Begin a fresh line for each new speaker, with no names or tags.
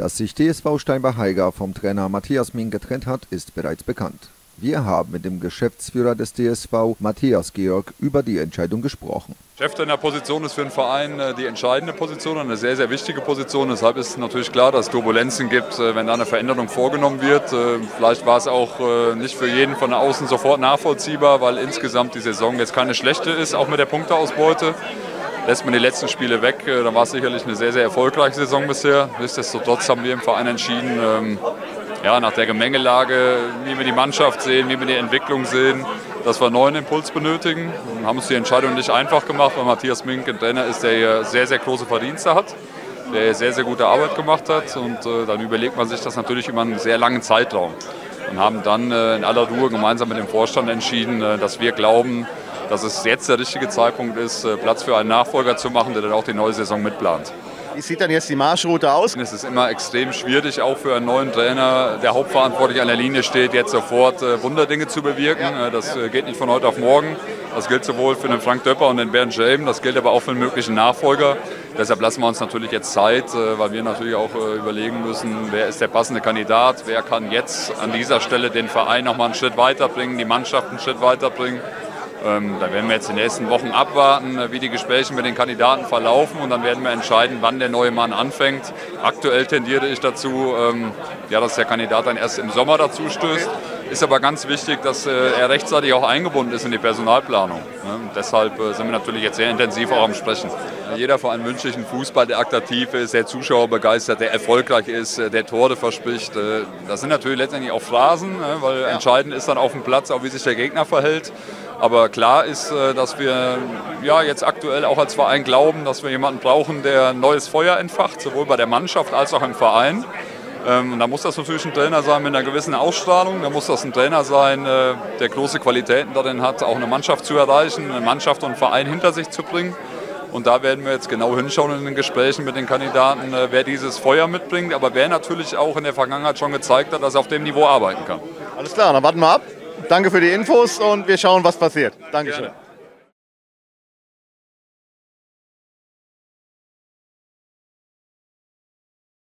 Dass sich TSV Steinbach-Heiger vom Trainer Matthias Ming getrennt hat, ist bereits bekannt. Wir haben mit dem Geschäftsführer des DSV, Matthias Georg, über die Entscheidung gesprochen.
Cheftrainerposition ist für den Verein äh, die entscheidende Position, eine sehr, sehr wichtige Position. Deshalb ist natürlich klar, dass es Turbulenzen gibt, äh, wenn da eine Veränderung vorgenommen wird. Äh, vielleicht war es auch nicht für jeden von außen sofort nachvollziehbar, weil insgesamt die Saison jetzt keine schlechte ist, auch mit der Punkteausbeute. Lässt man die letzten Spiele weg, dann war es sicherlich eine sehr, sehr erfolgreiche Saison bisher. Nichtsdestotrotz haben wir im Verein entschieden, ähm, ja, nach der Gemengelage, wie wir die Mannschaft sehen, wie wir die Entwicklung sehen, dass wir einen neuen Impuls benötigen. Wir haben uns die Entscheidung nicht einfach gemacht, weil Matthias Mink ein Trainer ist, der hier sehr, sehr große Verdienste hat, der sehr, sehr gute Arbeit gemacht hat. Und äh, dann überlegt man sich das natürlich über einen sehr langen Zeitraum. Und haben dann äh, in aller Ruhe gemeinsam mit dem Vorstand entschieden, äh, dass wir glauben, dass es jetzt der richtige Zeitpunkt ist, äh, Platz für einen Nachfolger zu machen, der dann auch die neue Saison mitplant.
Wie sieht dann jetzt die Marschroute aus?
Es ist immer extrem schwierig, auch für einen neuen Trainer, der hauptverantwortlich an der Linie steht, jetzt sofort äh, Wunderdinge zu bewirken. Äh, das geht nicht von heute auf morgen. Das gilt sowohl für den Frank Döpper und den Bernd James, das gilt aber auch für den möglichen Nachfolger. Deshalb lassen wir uns natürlich jetzt Zeit, weil wir natürlich auch überlegen müssen, wer ist der passende Kandidat, wer kann jetzt an dieser Stelle den Verein noch mal einen Schritt weiterbringen, die Mannschaft einen Schritt weiterbringen. Ähm, da werden wir jetzt den nächsten Wochen abwarten, äh, wie die Gespräche mit den Kandidaten verlaufen und dann werden wir entscheiden, wann der neue Mann anfängt. Aktuell tendiere ich dazu, ähm, ja, dass der Kandidat dann erst im Sommer dazu stößt. Ist aber ganz wichtig, dass äh, er rechtzeitig auch eingebunden ist in die Personalplanung. Ne? Deshalb äh, sind wir natürlich jetzt sehr intensiv auch am Sprechen. Jeder Verein wünscht sich einen Fußball, der attraktiv ist, der Zuschauer begeistert, der erfolgreich ist, der Tore verspricht. Das sind natürlich letztendlich auch Phrasen, ne? weil entscheidend ist dann auf dem Platz auch, wie sich der Gegner verhält. Aber klar ist, äh, dass wir ja, jetzt aktuell auch als Verein glauben, dass wir jemanden brauchen, der neues Feuer entfacht, sowohl bei der Mannschaft als auch im Verein. Ähm, da muss das natürlich ein Trainer sein mit einer gewissen Ausstrahlung. Da muss das ein Trainer sein, äh, der große Qualitäten darin hat, auch eine Mannschaft zu erreichen, eine Mannschaft und einen Verein hinter sich zu bringen. Und da werden wir jetzt genau hinschauen in den Gesprächen mit den Kandidaten, äh, wer dieses Feuer mitbringt, aber wer natürlich auch in der Vergangenheit schon gezeigt hat, dass er auf dem Niveau arbeiten kann.
Alles klar, dann warten wir ab. Danke für die Infos und wir schauen, was passiert. Dankeschön. Gerne.